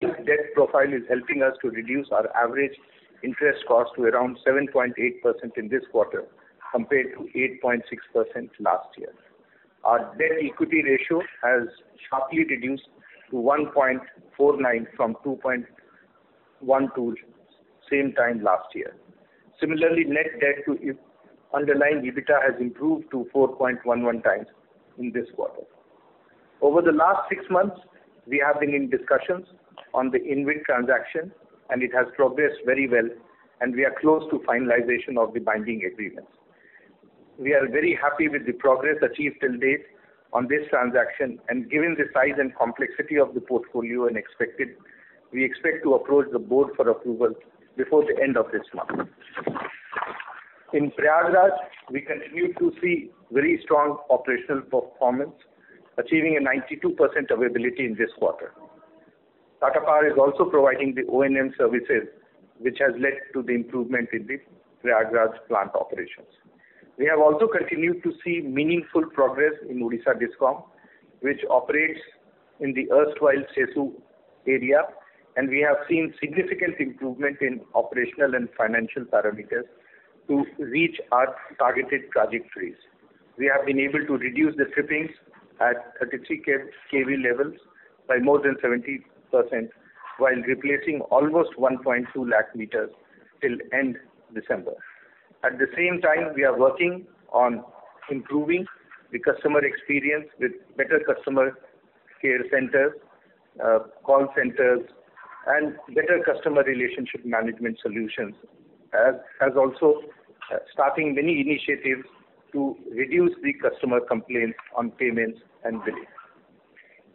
debt profile is helping us to reduce our average interest cost to around 7.8% in this quarter, compared to 8.6% last year. Our debt equity ratio has sharply reduced to 1.49 from 2.12 same time last year. Similarly, net debt to underlying EBITDA has improved to 4.11x in this quarter. Over the last six months, we have been in discussions on the InvIT transaction, and it has progressed very well, and we are close to finalization of the binding agreements. We are very happy with the progress achieved till date on this transaction, and given the size and complexity of the portfolio and expected, we expect to approach the board for approval before the end of this month. In Prayagraj, we continue to see very strong operational performance, achieving a 92% availability in this quarter. Tata Power is also providing the O&M services, which has led to the improvement in the Prayagraj plant operations. We have also continued to see meaningful progress in Odisha Discom, which operates in the erstwhile CESU area, and we have seen significant improvement in operational and financial parameters to reach our targeted trajectories. We have been able to reduce the trippings at 33 kV levels by more than 70%, while replacing almost 1.2 lakh meters till end December. At the same time, we are working on improving the customer experience with better customer care centers, uh, call centers, and better customer relationship management solutions, as also uh, starting many initiatives to reduce the customer complaints on payments and billing.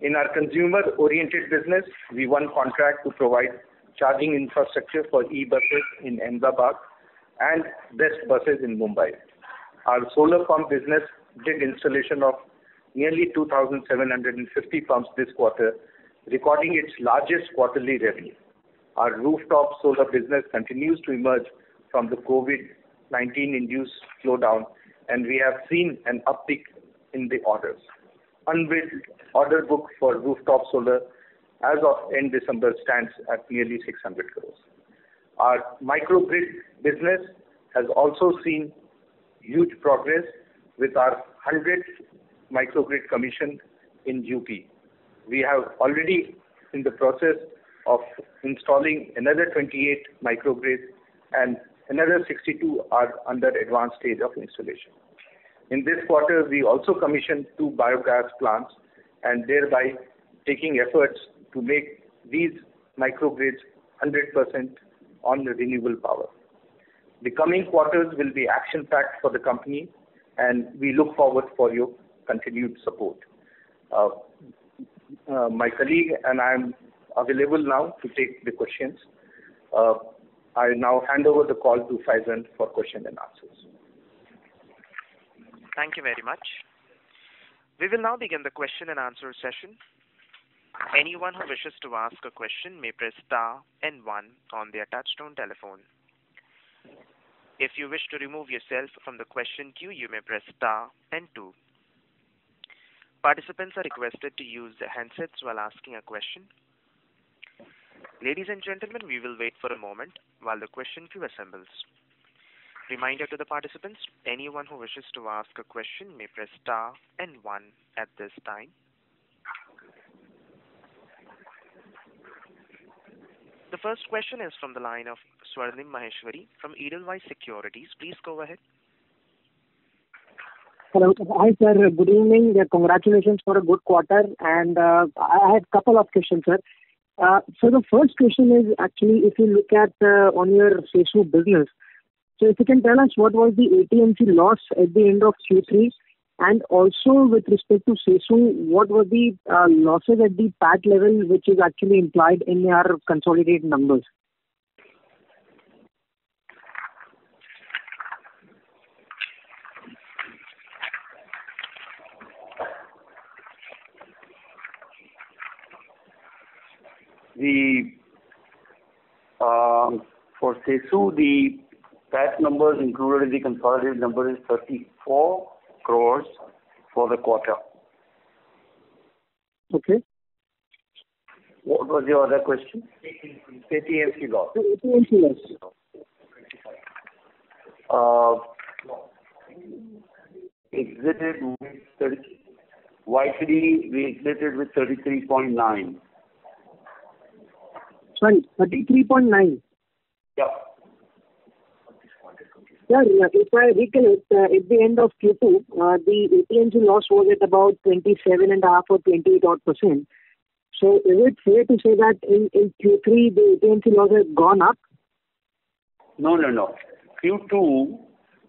In our consumer-oriented business, we won contract to provide charging infrastructure for e-buses in Ahmedabad and BEST buses in Mumbai. Our solar pump business did installation of nearly 2,750 pumps this quarter, recording its largest quarterly revenue. Our rooftop solar business continues to emerge from the COVID-19 induced slowdown, and we have seen an uptick in the orders. Unbilled order book for rooftop solar as of end December stands at nearly 600 crores. Our microgrid business has also seen huge progress with our 100th microgrid commission in UP. We have already in the process of installing another 28 microgrids, and another 62 are under advanced stage of installation. In this quarter, we also commissioned two biogas plants, and thereby taking efforts to make these microgrids 100% on renewable power. The coming quarters will be action-packed for the company, and we look forward for your continued support. Uh, uh, my colleague and I am available now to take the questions. Uh, I now hand over the call to Faizan for question and answers. Thank you very much. We will now begin the question and answer session. Anyone who wishes to ask a question may press star and one on their touchtone telephone. If you wish to remove yourself from the question queue, you may press star and two. Participants are requested to use the handsets while asking a question. Ladies and gentlemen, we will wait for a moment while the question queue assembles. Reminder to the participants, anyone who wishes to ask a question may press star and one at this time. The first question is from the line of Swarnim Maheshwari from Edelweiss Securities. Please go ahead. Hello. Hi, sir. Good evening. Congratulations for a good quarter. And uh, I had couple of questions, sir. Uh, so, the first question is actually if you look at uh, on your CESU business. So if you can tell us what was the AT&C loss at the end of Q3, and also with respect to CESU, what were the uh, losses at the PAT level, which is actually implied in your consolidated numbers? The uh, for CESU, the PAT numbers included in the consolidated number is 34 crores for the quarter. Okay. What was your other question? AT&C loss. AT&C loss. Uh, exited with 30. YTD, we exited with 33.9. Sorry, 33.9. Yeah. Sir, if I recollect, uh, at the end of Q2, uh, the AT&C loss was at about 27.5 or 28 odd percent. So is it fair to say that in Q3 the AT&C loss has gone up? No, no, no. Q2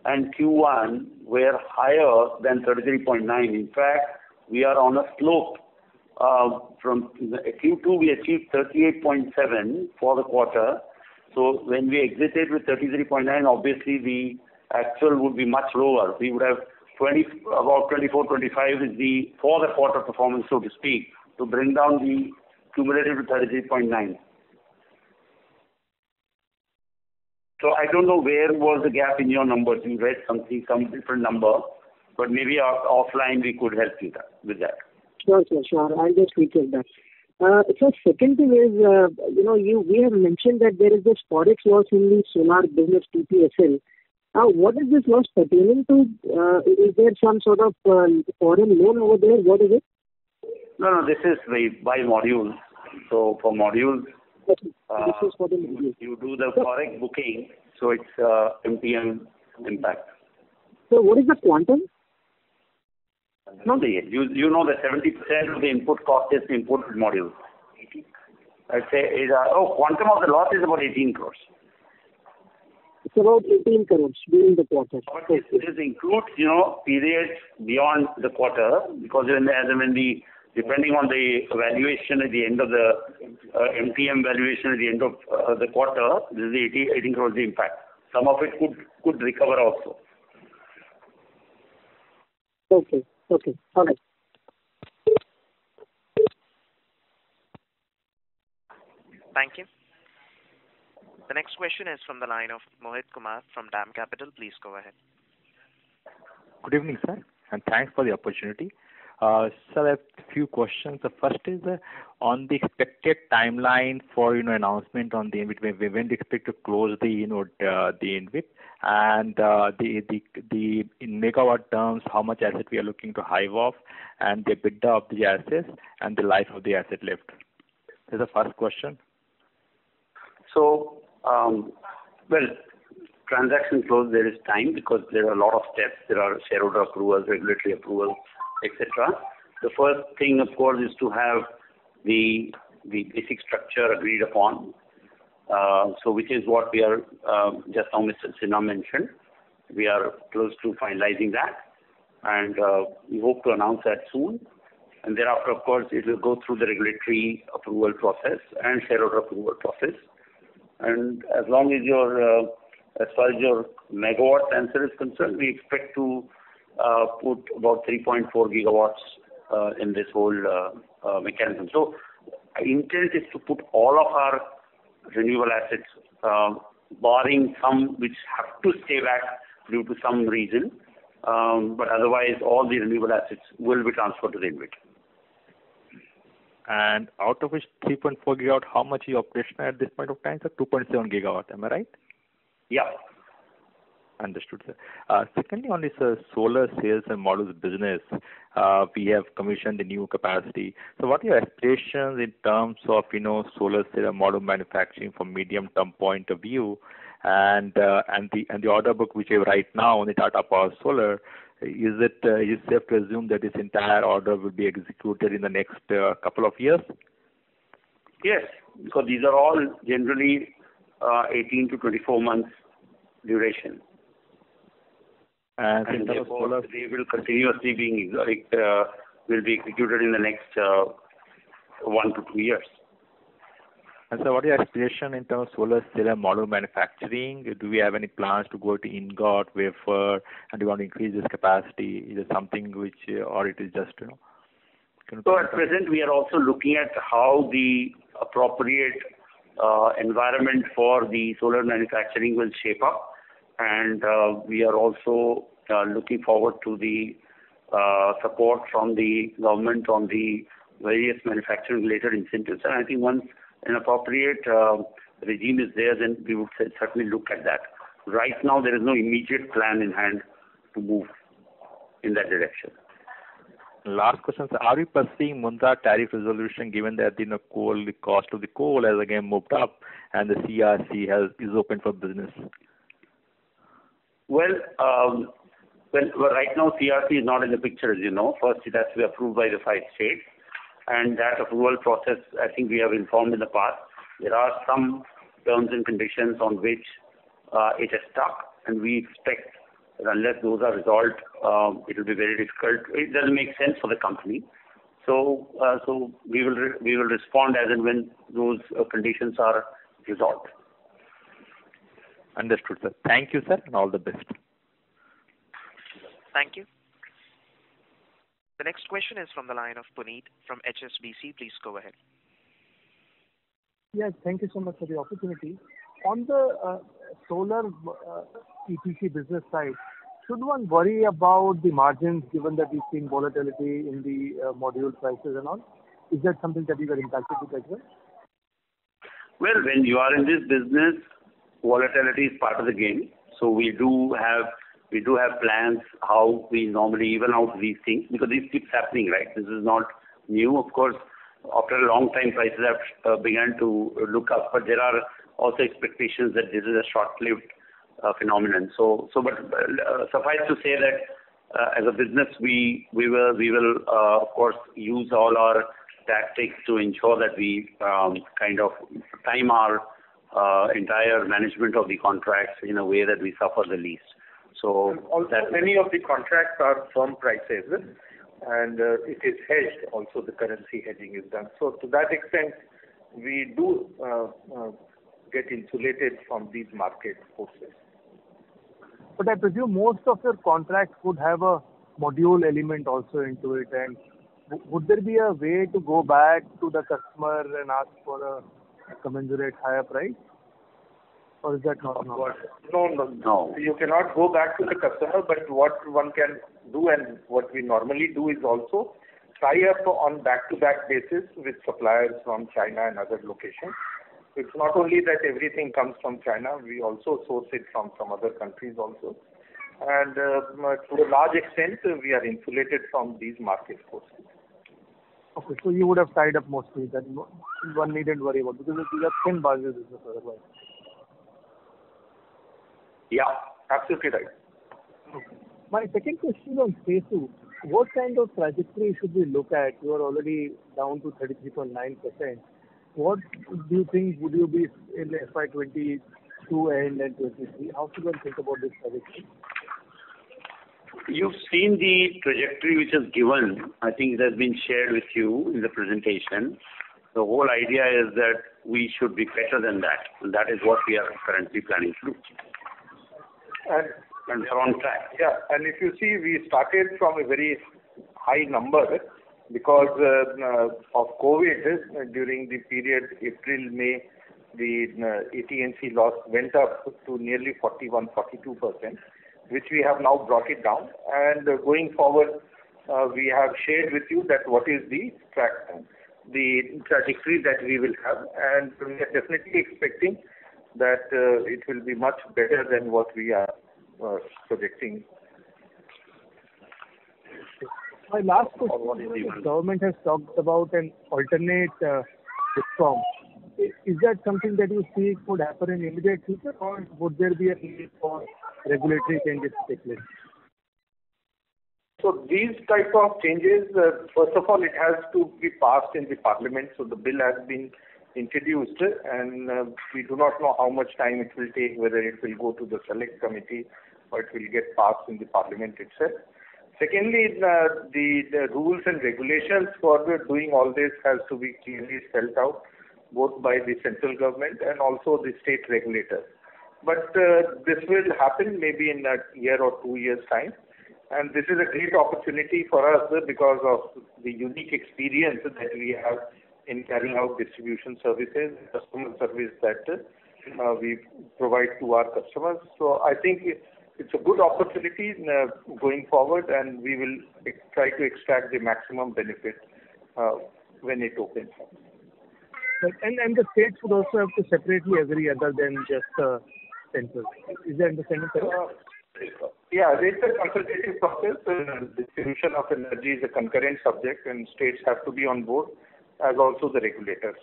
and Q1 were higher than 33.9. In fact, we are on a slope. Uh, from Q2 we achieved 38.7 for the quarter. So when we exited with 33.9, obviously the actual would be much lower. We would have about 24, 25 is the for the quarter performance, so to speak, to bring down the cumulative to 33.9. So I don't know where was the gap in your numbers. You read something, some different number, but maybe offline we could help you with that. Sure, sure. I'll just recheck that. Uh, second thing is, uh, you know, we have mentioned that there is this Forex loss in the solar business, TPSSL. Now, what is this loss pertaining to? Uh, is there some sort of foreign loan over there? What is it? No, no, this is we buy modules. For modules. Okay. This is for the modules. You do the Forex booking, so it's MTM impact. So what is the quantum? No, you know that 70% of the input cost is imported modules. I'd say uh, oh, quantum of the loss is about 18 crores. It's about 18 crores during the quarter. This includes, you know, periods beyond the quarter because when, as and when depending on the valuation at the end of the uh, MTM valuation at the end of uh, the quarter, this is the 18 crores the impact. Some of it could could recover also. Okay. All right. Thank you. The next question is from the line of Mohit Kumar from DAM Capital. Please go ahead. Good evening, sir, and thanks for the opportunity. Uh, sir, I have a few questions. The first is uh, on the expected timeline for, you know, announcement on the InvIT. When do you expect to close the, you know, uh, the InvIT? And the in megawatt terms, how much asset we are looking to hive off and the EBITDA of the assets and the life of the asset left? This is the first question. So, um, well, transaction close, there is time because there are a lot of steps. There are shareholder approvals, regulatory approvals, et cetera. The first thing, of course, is to have the basic structure agreed upon. Uh, so which is what we are um, just now Mr. Sinha mentioned. We are close to finalizing that, and uh, we hope to announce that soon. And thereafter, of course, it will go through the regulatory approval process and shareholder approval process. And as long as your, uh, as far as your megawatt answer is concerned, we expect to Uh, put about 3.4 GW uh, in this whole uh, mechanism. So intent is to put all of our renewable assets, um, barring some which have to stay back due to some reason. Um, but otherwise all the renewable assets will be transferred to the InvIT. Out of which 3.4 GW, how much is operational at this point of time, sir? 2.7 GW, am I right? Yeah. Understood, sir. Uh, secondly, on this uh, solar cells and modules business, uh, we have commissioned the new capacity. So what are your aspirations in terms of, you know, solar cell and module manufacturing from medium-term point of view? And uh and the and the order book which you have right now on the Tata Power Solar, is it safe to assume that this entire order will be executed in the next couple of years? Yes, because these are all generally 18-24 months duration. In terms of solar. They will continuously being uh, will be executed in the next uh, one to two years. Sir, what are your aspiration in terms of solar cell and module manufacturing? Do we have any plans to go to ingot, wafer, and do you want to increase this capacity? Is it something which uh, or it is just, you know? So at present, we are also looking at how the appropriate environment for the solar manufacturing will shape up. And uh, we are also uh, looking forward to the uh, support from the government on the various manufacturing related incentives. And I think once an appropriate regime is there, then we would certainly look at that. Right now, there is no immediate plan in hand to move in that direction. Last question, sir. Are you pursuing Mundra tariff resolution given that, you know, coal, the cost of the coal has again moved up and the CERC is open for business? Um, well, well, right now CERC is not in the picture, as you know. First, it has to be approved by the five states. And that approval process, I think we have informed in the past. There are some terms and conditions on which uh, it is stuck, and we expect that unless those are resolved, um, it will be very difficult. It doesn't make sense for the company. So, uh, so we will we will respond as and when those uh, conditions are resolved. Understood, sir. Thank you, sir, and all the best. Thank you. The next question is from the line of Puneet from HSBC. Please go ahead. Yes, thank you so much for the opportunity. On the uh, solar uh, EPC business side, should one worry about the margins given that we've seen volatility in the uh, module prices and all? Is that something that you were impacted with as well? Well, when you are in this business, volatility is part of the game. So we do have we do have plans how we normally even out these things because this keeps happening, right? This is not new. Of course, after a long time, prices have uh, begun to look up, but there are also expectations that this is a short-lived uh, phenomenon. So so but uh suffice to say that, uh, as a business, we will of course use all our tactics to ensure that we um, kind of time our Uh, entire management of the contracts in a way that we suffer the least. So also many of the contracts are firm prices, eh? and uh, it is hedged also, the currency hedging is done. So to that extent, we do uh, get insulated from these market forces. But I presume most of your contracts would have a module element also into it. And would there be a way to go back to the customer and ask for a commensurate higher price? Or is that not an option? No, no. No. You cannot go back to the customer, but what one can do and what we normally do is also tie up on back-to-back basis with suppliers from China and other locations. It's not only that everything comes from China, we also source it from some other countries also. And uh, to a large extent, we are insulated from these market forces. Okay. So you would have tied up mostly then one needn't worry about because these are thin margin business otherwise. Yeah, absolutely right. Okay. My second question on CESU. What kind of trajectory should we look at? You are already down to 33.9%. What do you think would you be in FY 2022 end and 2023? How should one think about this trajectory? You've seen the trajectory which is given. I think it has been shared with you in the presentation. The whole idea is that we should be better than that, and that is what we are currently planning to do. And- We are on track. Yeah. And if you see, we started from a very high number because uh, of COVID during the period April-May, the uh, AT&C loss went up to nearly 41%-42%, which we have now brought it down. And going forward, uh, we have shared with you that what is the track, the trajectory that we will have. And we are definitely expecting that uh, it will be much better than what we are uh, projecting. My last question. The government has talked about an alternate DISCOM. Is that something that you see could happen in immediate future, or would there be a need for regulatory changes to take place? So these type of changes, uh, first of all, it has to be passed in the parliament. So the bill has been introduced, and uh, we do not know how much time it will take, whether it will go to the select committee or it will get passed in the parliament itself. Secondly, uh, the rules and regulations for doing all this has to be clearly spelled out, both by the central government and also the state regulators. But uh, this will happen maybe in a year or two years' time. And this is a great opportunity for us because of the unique experience that we have in carrying out distribution services, customer service that uh, we provide to our customers. So I think it's a good opportunity uh, going forward, and we will try to extract the maximum benefit when it opens up. And the states would also have to separately agree other than just the central. Is that understanding correct? Yeah. It's a consultative process. Distribution of energy is a concurrent subject, and states have to be on board, as also the regulators.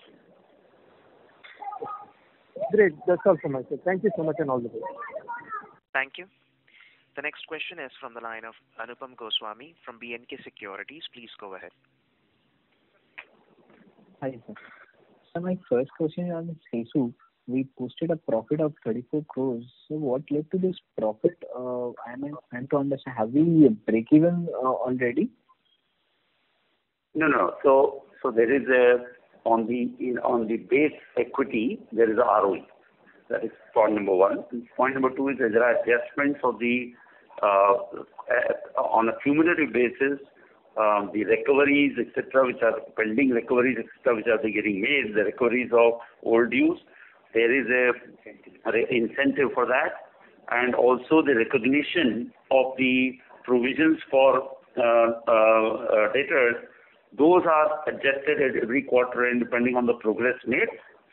Great. That's all from my side. Thank you so much, and all the best. Thank you. The next question is from the line of Anupam Goswami from B&K Securities. Please go ahead. Hi, sir. My first question is on CESU. We posted a profit of 34 crore. What led to this profit? Uh, I'm trying to understand, have we break even uh, already? No, no. So so there is a on the in on the base equity there is a ROE. That is point number one. Point number two is there are adjustments of the uh, on a cumulative basis, um, the recoveries, et cetera, which are pending recoveries, et cetera, which are getting made, the recoveries of old dues. There is an incentive for that, and also the recognition of the provisions for uh, uh, debtors. Those are adjusted at every quarter and depending on the progress made.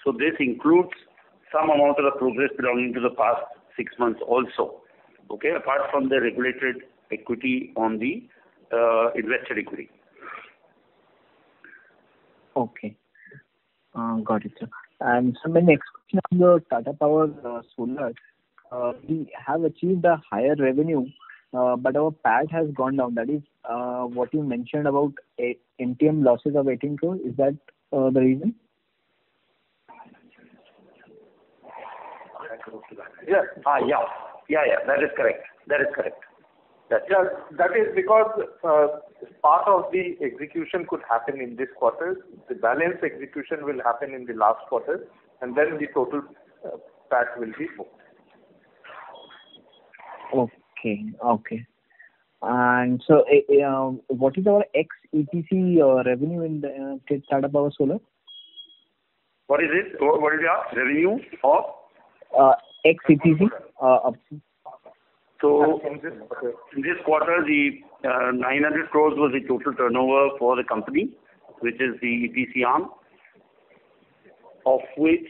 So this includes some amount of the progress belonging to the past six months also. Okay? Apart from the regulated equity on the uh, invested equity. Okay. Got it, sir. My next question on the Tata Power uh, Solar. Uh, we have achieved a higher revenue, uh, but our PAT has gone down. That is what you mentioned about MTM losses of 18 crore. Is that the reason? Ah, yeah, yeah. Yeah. That is correct. That is correct. Yeah. That is because uh, part of the execution could happen in this quarter. The balance execution will happen in the last quarter, and then the total uh, PAT will be booked. Okay. Okay. And so, eh, eh, um, what is our ex-EPC uh, revenue in the Tata Power Solar? What is it? What is your revenue of? Ex-EPC. So in this quarter, the uh, 900 crores was the total turnover for the company, which is the EPC arm, of which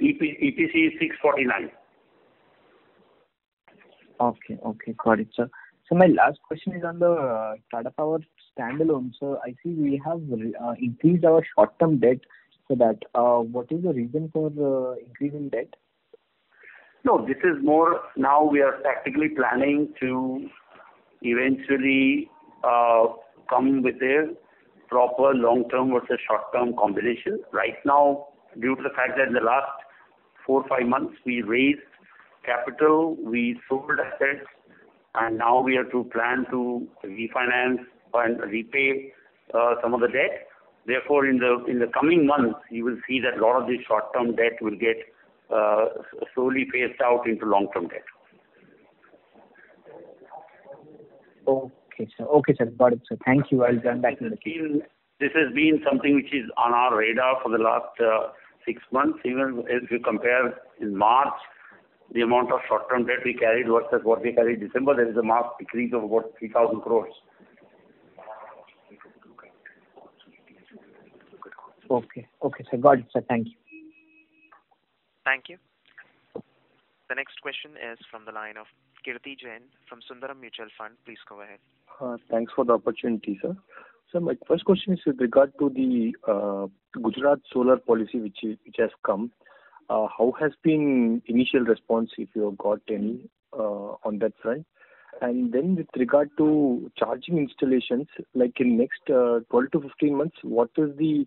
EPC is 649 Okay. Okay. Got it, sir. So my last question is on the uh, Tata Power standalone. So I see we have uh, increased our short-term debt for that. What is the reason for the increase in debt? No, this is more now we are tactically planning to eventually uh, come with a proper long-term versus short-term combination. Right now, due to the fact that in the last four, five months, we raised capital, we sold assets, and now we have to plan to refinance and repay uh, some of the debt. Therefore, in the in the coming months, you will see that a lot of the short-term debt will get Uh, slowly phased out into long-term debt. Okay, sir. Okay, sir. Got it, sir. Thank you. I'll join back in the queue. This has been something which is on our radar for the last uh, six months. Even if you compare in March, the amount of short-term debt we carried versus what we carried in December, there is a marked decrease of about 3,000 crore. Okay. Okay, sir. Got it, sir. Thank you. Thank you. The next question is from the line of Kirthi Jain from Sundaram Mutual Fund. Please go ahead. Uh, thanks for the opportunity, sir. So my first question is with regard to the uh, Gujarat solar policy which has come. Uh, how has been initial response, if you have got any, on that front? And then with regard to charging installations, like in next 12-15 months, what is the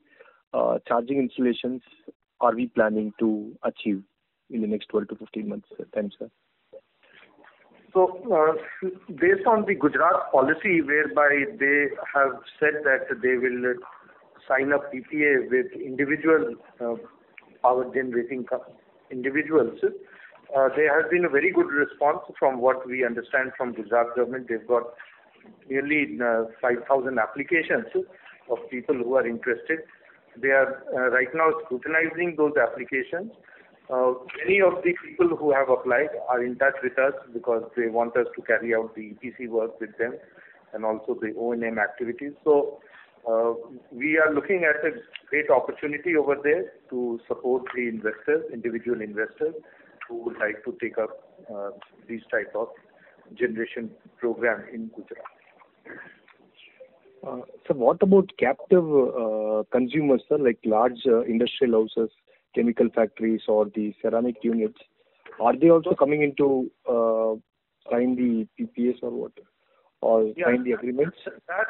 charging installations are we planning to achieve in the next 12 to 15 months time, sir? So, uh, based on the Gujarat policy, whereby they have said that they will sign up PPA with individual uh, power generating individuals, uh, there has been a very good response from what we understand from Gujarat government. They've got nearly 5,000 applications of people who are interested. They are uh, right now scrutinizing those applications. Uh, many of the people who have applied are in touch with us because they want us to carry out the EPC work with them and also the O&M activities. So uh, we are looking at a great opportunity over there to support the investors, individual investors who would like to take up these type of generation program in Gujarat. Uh, sir, what about captive uh, consumers, sir, like large uh, industrial houses, chemical factories or the ceramic units? Are they also coming into sign the PPAs or what? Or sign the agreements? That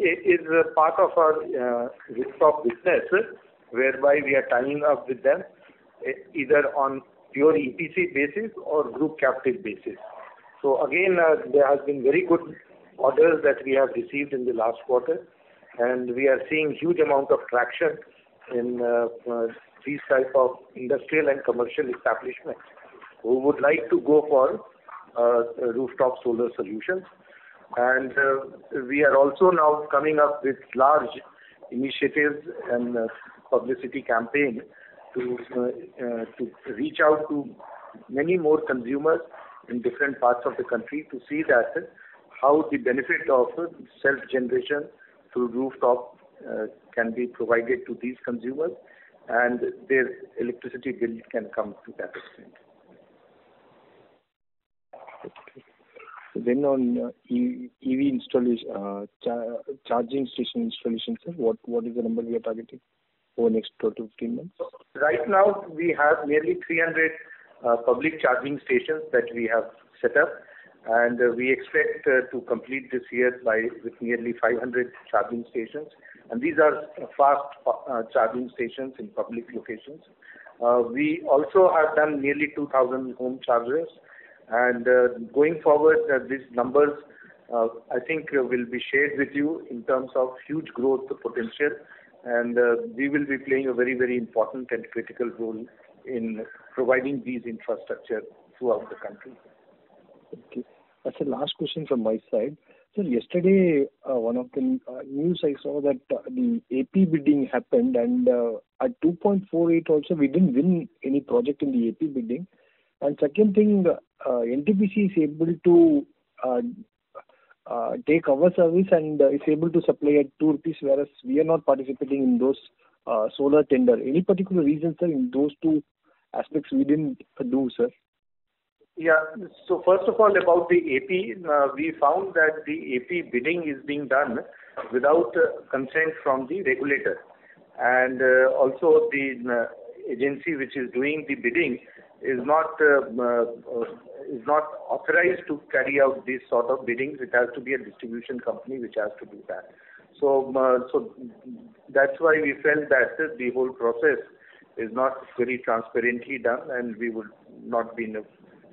is a part of our rooftop business, whereby we are tying up with them either on pure EPC basis or group captive basis. So again, there has been very good orders that we have received in the last quarter, and we are seeing huge amount of traction in uh, uh, these type of industrial and commercial establishments who would like to go for uh, rooftop solar solutions. And uh we are also now coming up with large initiatives and publicity campaign to to reach out to many more consumers in different parts of the country to see that how the benefit of self-generation through rooftop uh, can be provided to these consumers, and their electricity bill can come to that extent. Okay. On uh, EV installation, uh, charging station installation, sir, what is the number we are targeting over next 12-15 months? Right now we have nearly 300 public charging stations that we have set up, and uh, we expect uh, to complete this year by with nearly 500 charging stations. And these are fast uh, charging stations in public locations. We also have done nearly 2,000 home chargers. And going forward, these numbers, I think will be shared with you in terms of huge growth potential. And we will be playing a very, very important and critical role in providing these infrastructure throughout the country. Okay. That's the last question from my side. Sir, yesterday, uh, one of the uh, news I saw that uh, the AP bidding happened and at 2.48 also we didn't win any project in the AP bidding. And Second thing, NTPC is able to take our service and is able to supply at 2 rupees, whereas we are not participating in those solar tender. Any particular reason, sir, in those two aspects we didn't do, sir? Yeah. First of all, about the AP, uh, we found that the AP bidding is being done without uh, consent from the regulator. And uh, also the agency which is doing the bidding is not is not authorized to carry out these sort of biddings. It has to be a distribution company which has to do that. So m so that's why we felt that the whole process is not very transparently done, and we would not be in a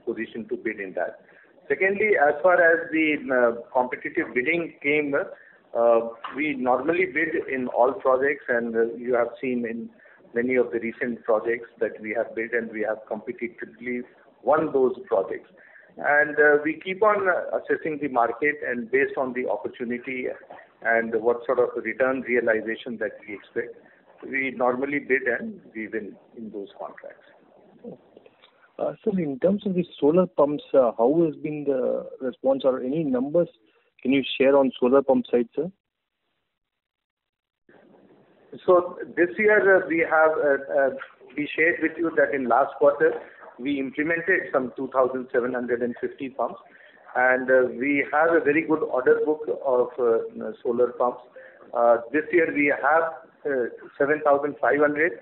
position to bid in that. Secondly, as far as the uh, competitive bidding came, uh, we normally bid in all projects, and uh, you have seen in many of the recent projects that we have bid, and we have competitively won those projects. And we keep on assessing the market and based on the opportunity and what sort of return realization that we expect, we normally bid and we win in those contracts. Uh, sir, in terms of the solar pumps, uh, how has been the response or any numbers can you share on solar pump side, sir? So this year uh, we have, we shared with you that in last quarter we implemented some 2,750 pumps, and we have a very good order book of solar pumps. This year we have 7,500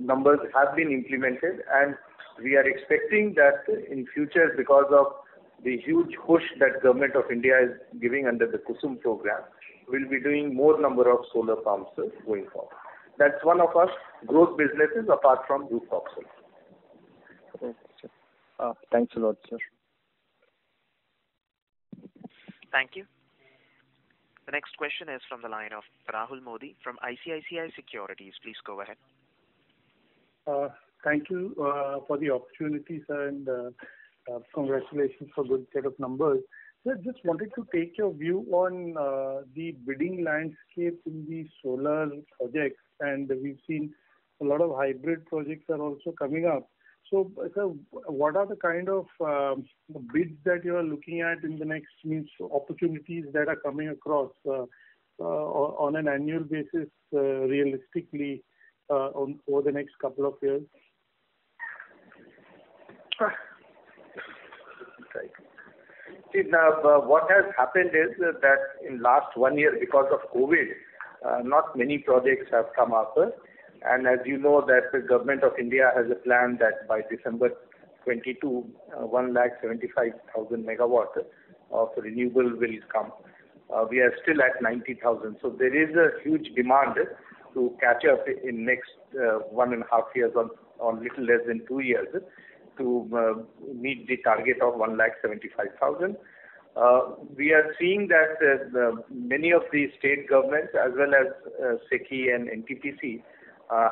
numbers have been implemented, and we are expecting that in future because of the huge push that Government of India is giving under the KUSUM program, we'll be doing more number of solar pumps going forward. That's one of our growth businesses apart from rooftop solar. Okay, sir. Uh, thanks a lot, sir. Thank you. The next question is from the line of Rahul Modi from ICICI Securities. Please go ahead. Uh, Thank you uh, for the opportunity, sir, and uh, uh, congratulations for good set of numbers. Sir, just wanted to take your view on the bidding landscape in the solar projects, and we've seen a lot of hybrid projects are also coming up. So, sir, what are the kind of um, bids that you are looking at in the next means opportunities that are coming across? on an annual basis, realistically, over the next couple of years? See, now, uh, what has happened is that in last one year, because of COVID, uh, not many projects have come up. And as you know that the Government of India has a plan that by December 2022, uh, 175,000 MW of renewable will come. We are still at 90,000. There is a huge demand to catch up in next one and a half years or little less than two years to uh, meet the target of 175,000. Uh, we are seeing that uh, many of the state governments as well as SECI and NTPC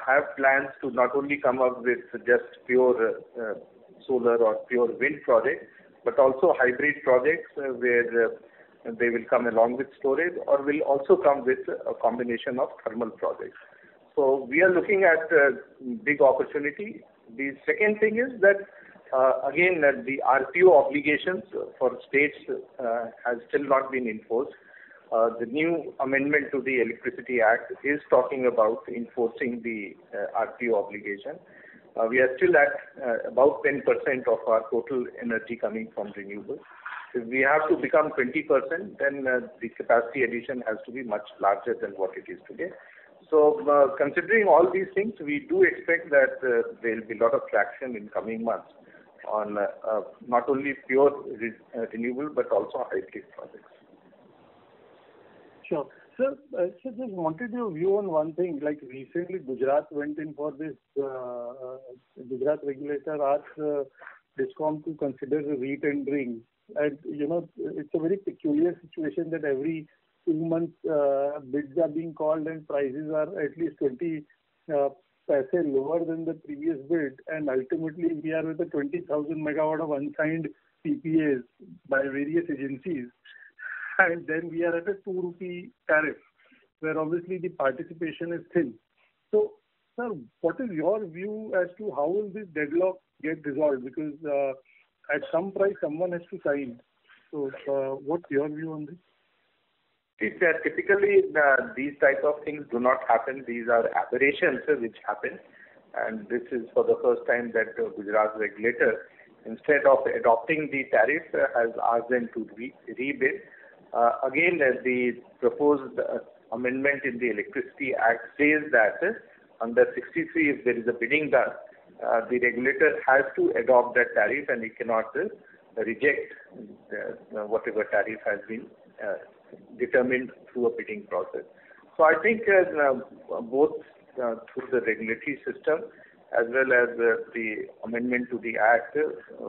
have plans to not only come up with just pure solar or pure wind projects, but also hybrid projects where they will come along with storage or will also come with a combination of thermal projects. So we are looking at big opportunity. The second thing is that, uh, again, that the RPO obligations for states uh, has still not been enforced. Uh, the new amendment to the Electricity Act is talking about enforcing the RPO obligation. We are still at about 10% of our total energy coming from renewables. If we have to become 20%, then the capacity addition has to be much larger than what it is today. So, uh, considering all these things, we do expect that uh, there will be a lot of traction in coming months on uh, not only pure renewable, but also hybrid projects. Sure. Sir, just wanted your view on one thing. Like recently, Gujarat went in for this, Gujarat regulator asked DISCOM to consider re-tendering. And, you know, it's a very peculiar situation that every two months, uh, bids are being called and prices are at least 20 uh, paise lower than the previous bid. And ultimately, we are with a 20,000 MW of unsigned PPAs by various agencies. And then we are at a 2 rupee tariff, where obviously the participation is thin. So sir, what is your view as to how will this deadlock get resolved? Because uh, at some price, someone has to sign. So, what's your view on this? See, typically, these type of things do not happen. These are aberrations which happen. And this is for the first time that Gujarat regulator, instead of adopting the tariff, has asked them to rebid. Uh, again, uh, the proposed uh, amendment in the Electricity Act says that under 63, if there is a bidding done, the regulator has to adopt that tariff, and he cannot reject whatever tariff has been determined through a bidding process. So I think, uh, both uh, through the regulatory system as well as uh, the amendment to the act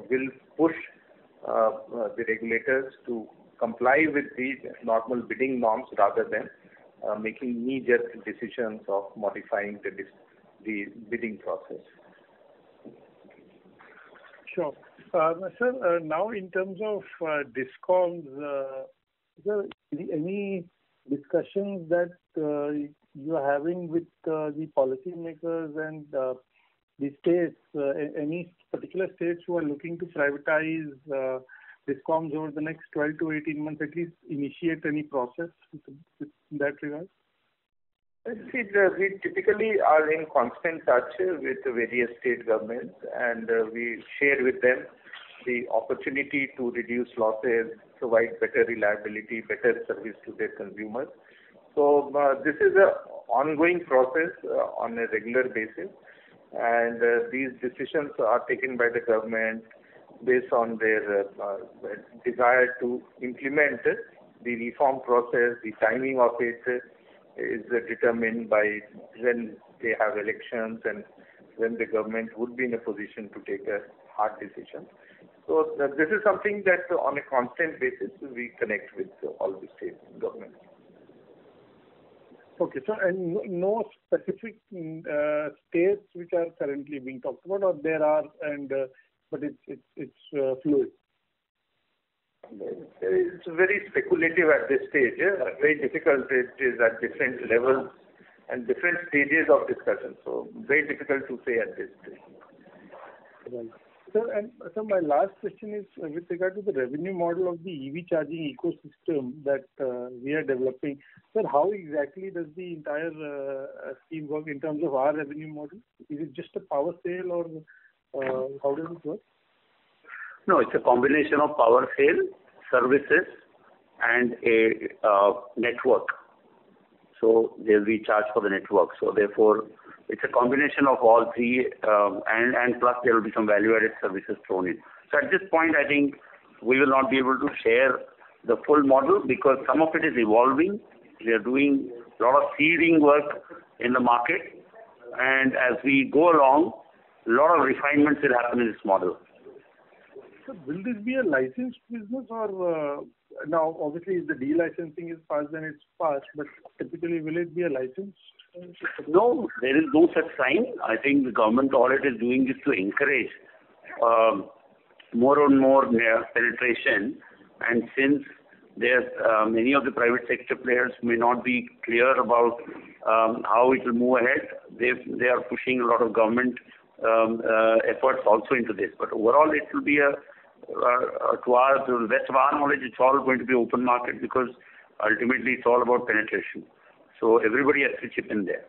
will push the regulators to comply with the normal bidding norms rather than making knee-jerk decisions of modifying the bidding process. Sure. Sir, now in terms of DISCOMs, sir, any discussions that uh, you are having with uh, the policymakers and uh, the states, any particular states who are looking to privatize DISCOMs over the next 12 to 18 months, at least initiate any process with that regard? See, we typically are in constant touch with the various state governments, and we share with them the opportunity to reduce losses, provide better reliability, better service to their consumers. So uh, this is an ongoing process uh, on a regular basis. And uh, these decisions are taken by the government based on their desire to implement the reform process. The timing of it is determined by when they have elections and when the government would be in a position to take a hard decision. So, uh, this is something that on a constant basis, we connect with all the state governments. Okay, sir. No specific mm, uh, states which are currently being talked about, or there are, and, uh, but it's fluid? It's very speculative at this stage. Very difficult. It is at different levels and different stages of discussion, so very difficult to say at this stage. Right. Sir, my last question is with regard to the revenue model of the EV charging ecosystem that uh, we are developing. Sir, how exactly does the entire uh, scheme work in terms of our revenue model? Is it just a power sale or uh, how does it work? No, it's a combination of power sale, services, and a network. There'll be charge for the network. So therefore, it's a combination of all three, um, and plus there will be some value-added services thrown in. So at this point, I think we will not be able to share the full model because some of it is evolving. We are doing a lot of seeding work in the market, and as we go along, a lot of refinements will happen in this model. Will this be a licensed business or uh, now obviously the de-licensing is passed, then it's passed, but typically will it be a license? No, there is no such sign. I think the government, all it is doing is to encourage um, more and more uh, penetration. And since uh, many of the private sector players may not be clear about um, how it will move ahead, they are pushing a lot of government um, uh, efforts also into this. But overall, it will be, Uh, to the best of our knowledge, it's all going to be open market because ultimately it's all about penetration. So everybody has to chip in there.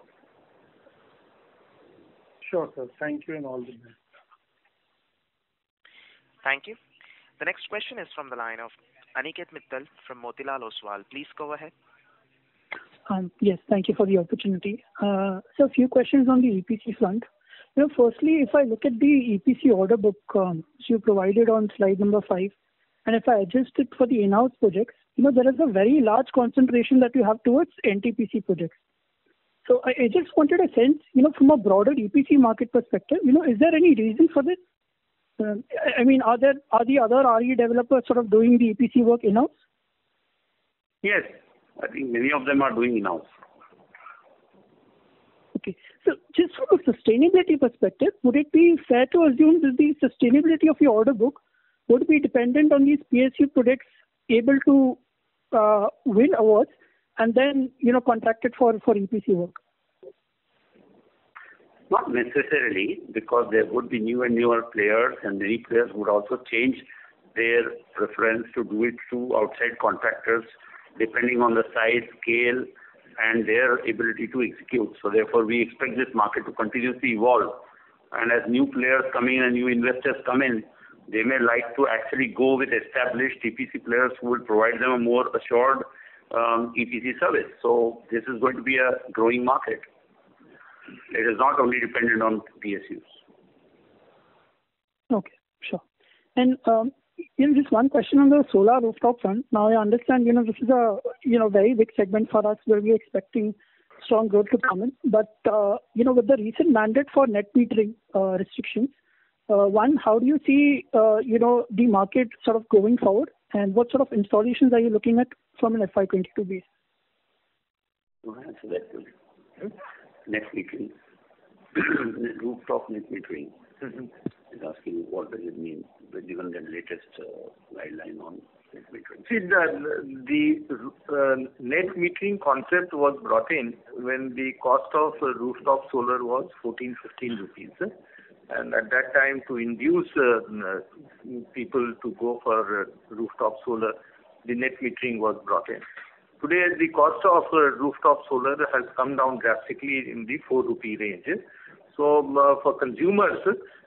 Sure, sir. Thank you and all the best. Thank you. The next question is from the line of Aniket Mittal from Motilal Oswal. Please go ahead. Um, yes, thank you for the opportunity. Uh, sir, a few questions on the EPC front. Firstly, if I look at the EPC order book which you provided on slide number five, and if I adjust it for the in-house projects, you know, there is a very large concentration that you have towards NTPC projects. So I just wanted a sense, you know, from a broader EPC market perspective, you know, is there any reason for this? Uh, I mean, are there are the other RE developers sort of doing the EPC work in-house? Yes. I think many of them are doing in-house. Okay. Just from a sustainability perspective, would it be fair to assume that the sustainability of your order book would be dependent on these PSU projects able to uh, win awards and then you know, contracted for EPC work? Not necessarily, because there would be new and newer players, and many players would also change their preference to do it through outside contractors, depending on the size, scale, and their ability to execute. So therefore, we expect this market to continuously evolve. And as new players come in and new investors come in, they may like to actually go with established EPC players who will provide them a more assured um, EPC service. So this is going to be a growing market. It is not only dependent on PSUs. Okay, sure. Um, Just one question on the solar rooftop front. Now, I understand you know, this is a you know, very big segment for us where we're expecting strong growth to come in. But, uh, you know, with the recent mandate for net metering uh, restrictions, uh, one, how do you see you know, the market sort of going forward, and what sort of installations are you looking at from an FY 22 base? Go ahead, Sudhir. Net metering. Rooftop net metering. Mm-hmm. He's asking what does it mean given the latest uh, guideline on net metering. See, the uh, net metering concept was brought in when the cost of rooftop solar was 14, 15 rupees. Uh, and at that time, to induce people to go for rooftop solar, the net metering was brought in. Today, the cost of rooftop solar has come down drastically in the 4 rupee range. So, for consumers,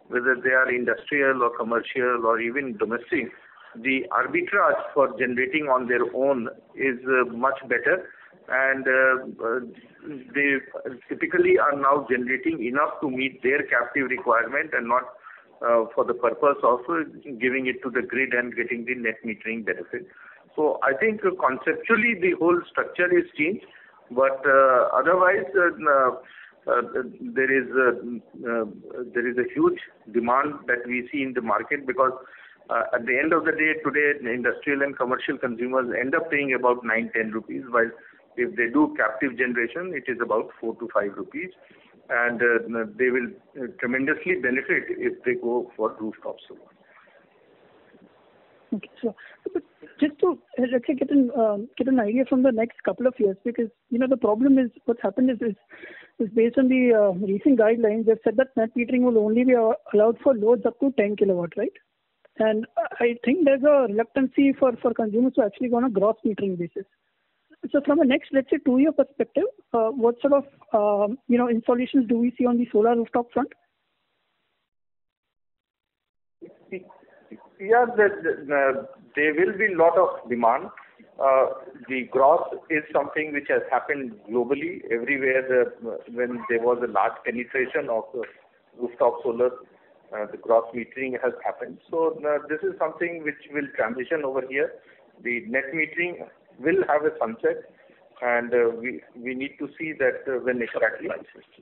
whether they are industrial or commercial or even domestic, the arbitrage for generating on their own is uh, much better. And uh, uh, they typically are now generating enough to meet their captive requirement and not for the purpose of giving it to the grid and getting the net metering benefit. So I think conceptually the whole structure is changed. But otherwise, Uh, uh, there is a huge demand that we see in the market because uh, at the end of the day today, industrial and commercial consumers end up paying about 9, 10 rupees, while if they do captive generation, it is about 4-5 rupees. And they will tremendously benefit if they go for rooftop solar. Okay. Just to, let's say, um, get an idea from the next couple of years, because, you know, the problem is what's happened is is, is based on the uh, recent guidelines, they've said that net metering will only be uh, allowed for loads up to 10 kilowatt, right? And I think there's a reluctance for for consumers to actually go on a gross metering basis. So from a next, let's say, two-year perspective, uh, what sort of, um, you know, installations do we see on the solar rooftop front? Yeah. There will be lot of demand. Uh, the growth is something which has happened globally. Everywhere, when there was a large penetration of rooftop solar, uh, the gross metering has happened. So, uh, this is something which will transition over here. The net metering will have a sunset, and we need to see that when exactly.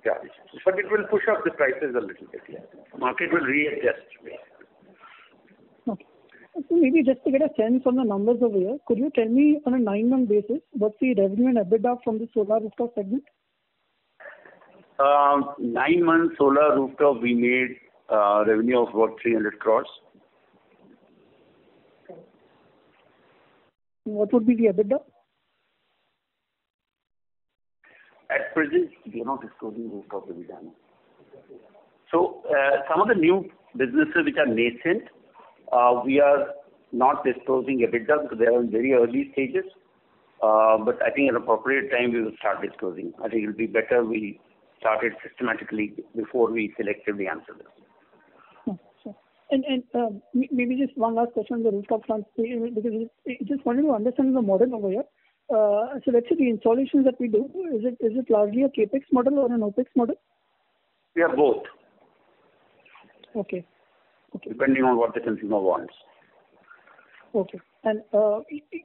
Yeah. It will push up the prices a little bit, yeah. Market will readjust. Maybe just to get a sense on the numbers over here, could you tell me on a nine-month basis, what's the revenue and EBITDA from the solar rooftop segment? Um, nine months solar rooftop, we made uh, revenue of about 300 crores. What would be the EBITDA? At present, we are not disclosing rooftop EBITDA. Uh, some of the new businesses which are nascent, Uh, we are not disclosing EBITDA because they are in very early stages. Uh, but I think at appropriate time we will start disclosing. I think it'll be better we start it systematically before we selectively answer this. Sure. And um, maybe just one last question on the rooftop front, eh, eh, because just wanted to understand the model over here. Uh, so let's say the installations that we do, is it is it largely a CapEx model or an OpEx model? We have both. Okay. Depending on what the consumer wants. Okay. And uh,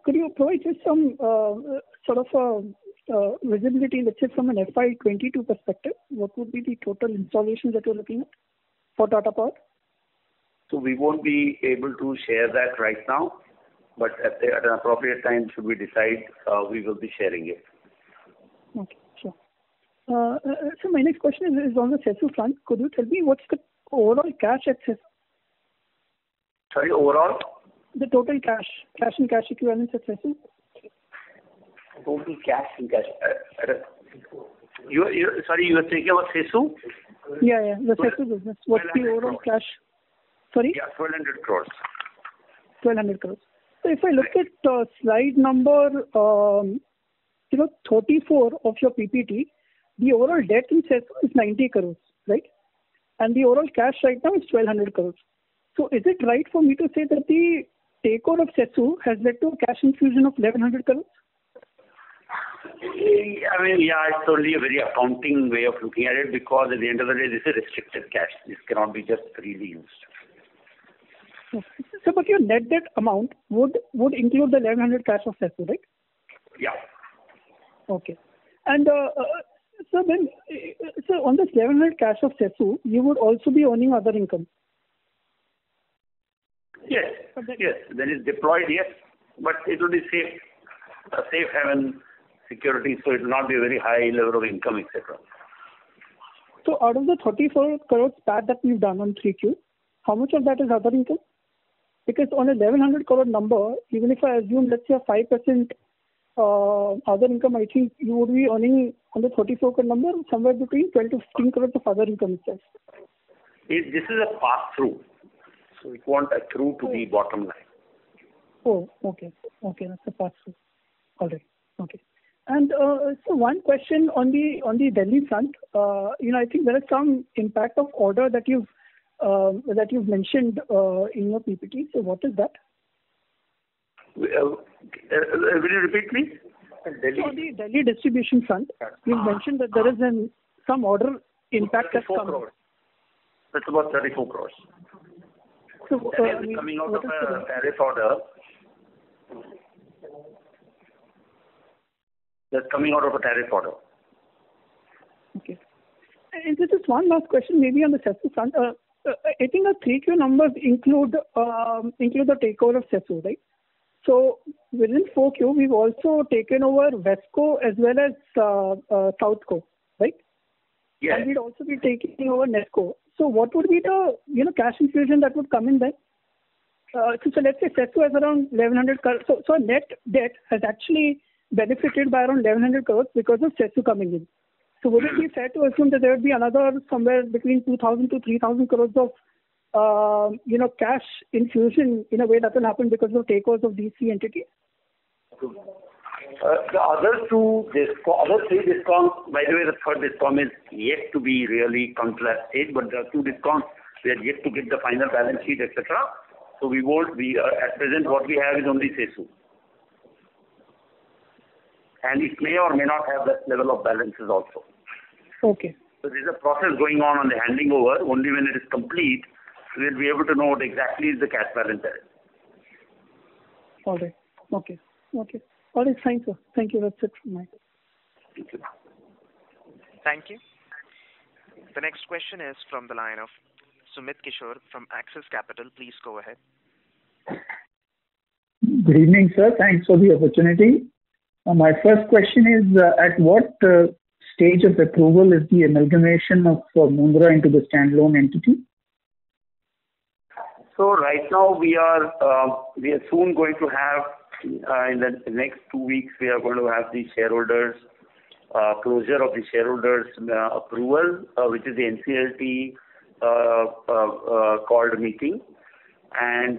could you provide just some uh, sort of uh, visibility, let's say from an FY 2022 perspective, what would be the total installations that you're looking at for Tata Power? So we won't be able to share that right now, but at an appropriate time, should we decide, we will be sharing it. Okay. Sure. So my next question is on the CESU front. Could you tell me what's the overall cash at? Sorry, overall? The total cash Cash and cash equivalents at CESU. Total cash and cash. Uh, uh, sorry, you are speaking about CESU? Yeah. yeah. The CESU business. What's the overall cash? Sorry? Yeah, 1,200 crores. 1,200 crores. So if I look at uh, slide number um, you know, 34 of your PPT, the overall debt in CESU is 90 crores, right? And the overall cash right now is 1,200 crores. So is it right for me to say that the takeover of CESU has led to a cash infusion of 1,100 crores? I mean, yeah, it's only a very accounting way of looking at it because at the end of the day, this is restricted cash. This cannot be just freely used. So but your net debt amount would include the 1,100 cash of CESU, right? Yeah. Okay. And, uh, uh, sir, uh, on this 1,100 cash of CESU, you would also be earning other income? Yes. Yes, it's deployed, yes. But it will be safe a safe haven security, so it will not be a very high level of income, et cetera. Out of the 34 crores PAT that we've done on 3Q, how much of that is other income? Because on a 1,100 crore number, even if I assume, let's say a 5% uh, other income, I think you would be earning on the 34 crore number somewhere between 12 to 15 crores of other income itself. This is a pass-through, so it won't accrue to the oh. bottom line. Oh, okay. Okay, that's a pass-through. All right. Okay. And uh so one question on the on the Delhi front. Uh, you know, I think there is some impact of order that you've um, that you've mentioned uh, in your PPT. So what is that? Will uh, you repeat, please? Delhi. On the Delhi distribution front, you've mentioned that there is some order impact that's come. 34 crores. That's about 34 crores. So, uh, I mean, coming out of a tariff order. That's coming out of a tariff order. Okay. Just one last question maybe on the CESU front. Uh, uh, I think the 3Q numbers include um, include the takeover of CESU, right? So within 4Q, we've also taken over WESCO as well as uh, SOUTHCO, right? Yes. We'd also be taking over NESCO. So what would be the, you know, cash infusion that would come in there? Uh, so let's say CESU has around 1,100 crores. So net debt has actually benefited by around 1,100 crores because of CESU coming in. So would it be fair to assume that there would be another somewhere between 2,000 to 3,000 crores of, um, you know, cash infusion in a way that will happen because of takeovers of these three entities? Uh, the other two other three DISCOMs, by the way, the third DISCOM is yet to be really come to that stage, but the two DISCOMs, we are yet to get the final balance sheet, et cetera. So we won't be, uh, at present, what we have is only CESU. And it may or may not have that level of balances also. Okay. So there's a process going on on the handing over. Only when it is complete, we'll be able to know what exactly is the cash balance there. All right. Okay. Okay. All right, fine, sir. Thank you. That's it from my side. Thank you. Thank you. The next question is from the line of Sumit Kishore from Axis Capital. Please go ahead. Good evening, sir. Thanks for the opportunity. Uh, my first question is, uh, at what uh, stage of approval is the amalgamation of Mundra into the standalone entity? So right now, we are uh we are soon going to have, Uh, in the next two weeks, we are going to have the shareholders uh, closure of the shareholders uh, approval, which is the NCLT called meeting. And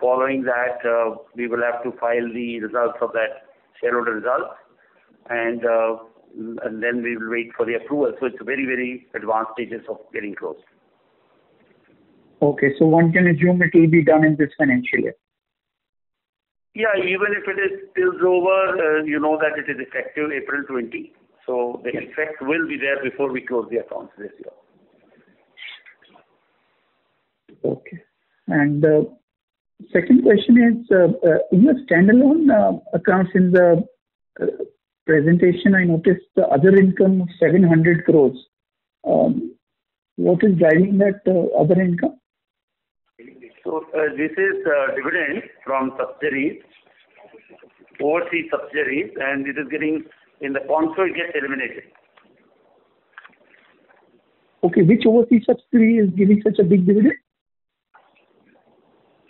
following that, we will have to file the results of that shareholder results, and then we will wait for the approval. So it's very, very advanced stages of getting close. Okay, so one can assume it will be done in this financial year? Yeah, even if it is spills over, uh, you know that it is effective April 20. So the effect will be there before we close the accounts this year. Okay. And, uh, second question is, uh, in your standalone accounts in the presentation, I noticed the other income of 700 crore. Um, what is driving that other income? So, uh, this is uh, dividend from subsidiaries, overseas subsidiaries, and it is getting in the consolidated, it gets eliminated. Okay, which overseas subsidiary is giving such a big dividend?